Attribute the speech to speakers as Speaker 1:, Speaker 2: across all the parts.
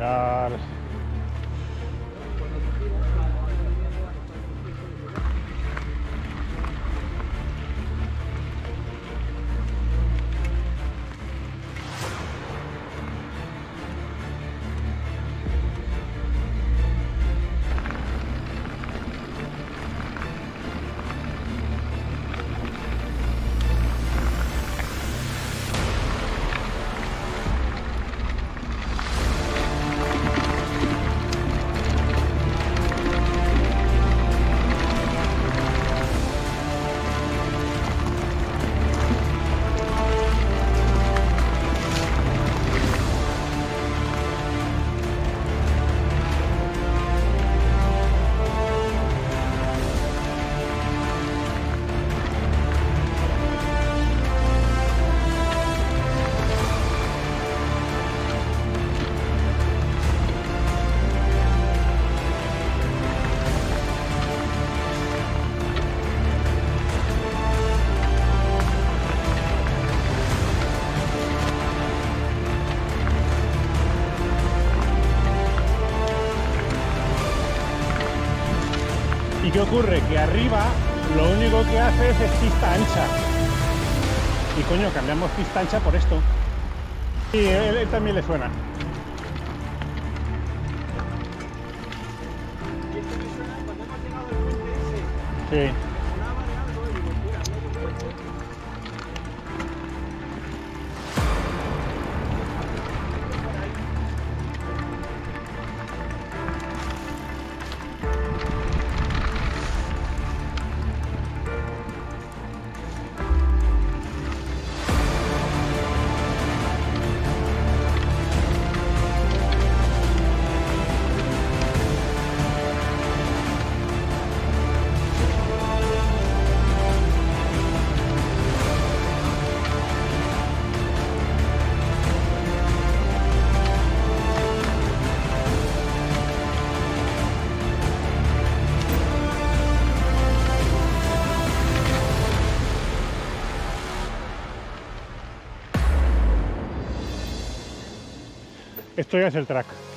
Speaker 1: Charles. ¿Y qué ocurre? Que arriba lo único que hace es, pista ancha. Y coño, cambiamos pista ancha por esto. Y él, él también le suena.
Speaker 2: Y Esto
Speaker 1: ya es el track.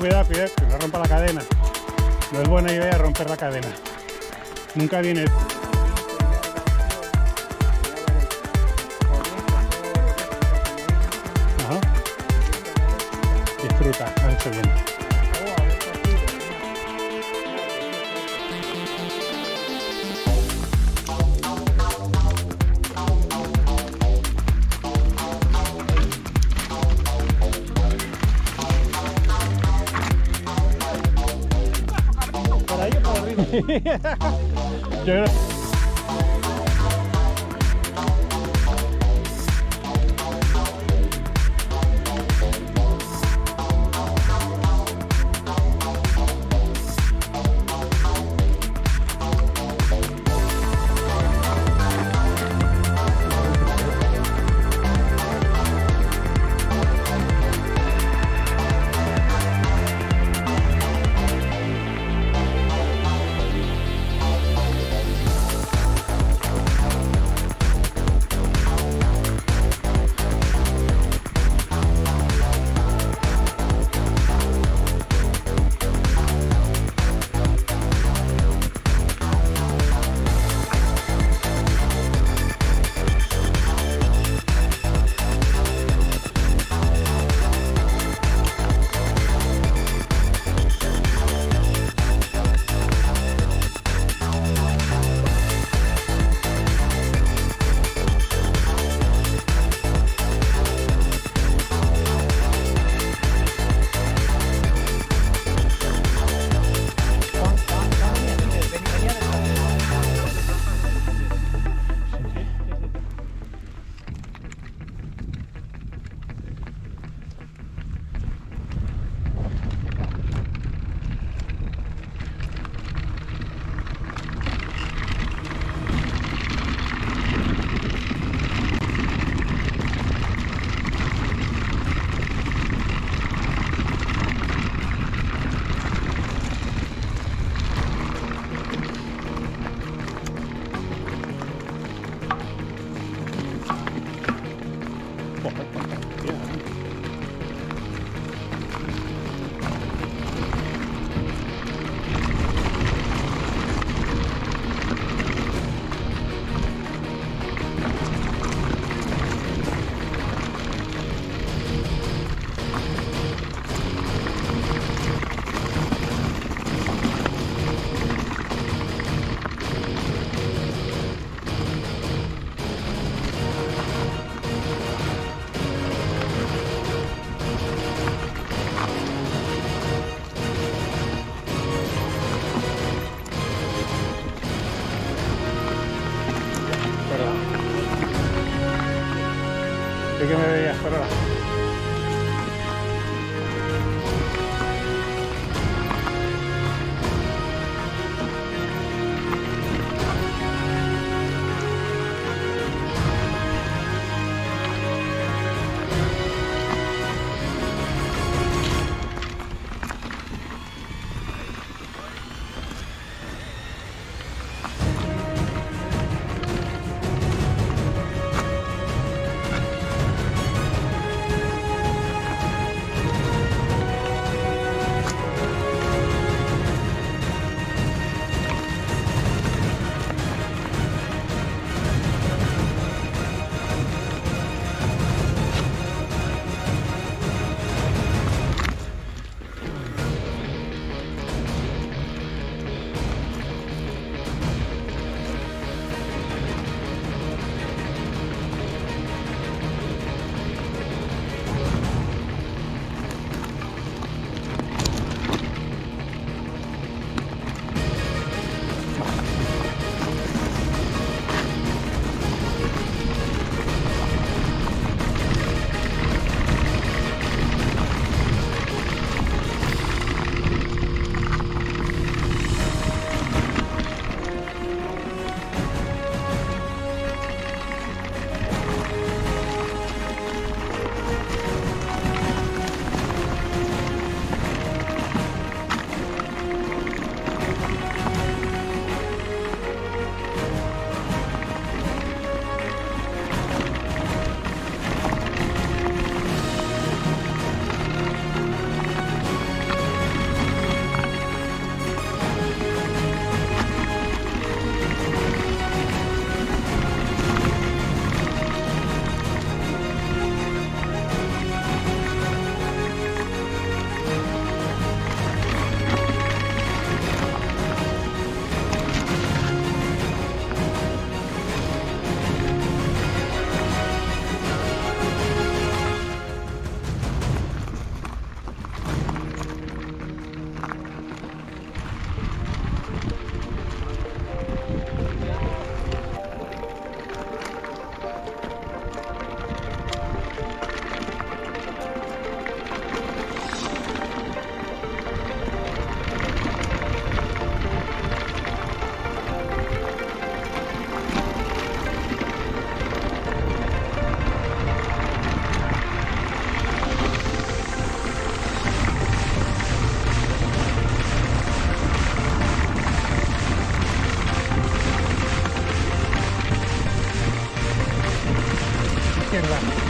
Speaker 1: Cuidado, cuidado, que no rompa la cadena. No es buena idea romper la cadena. Nunca viene. Ajá. Disfruta, has hecho bien. yeah. ¿De qué me veías, perdón? Thank you.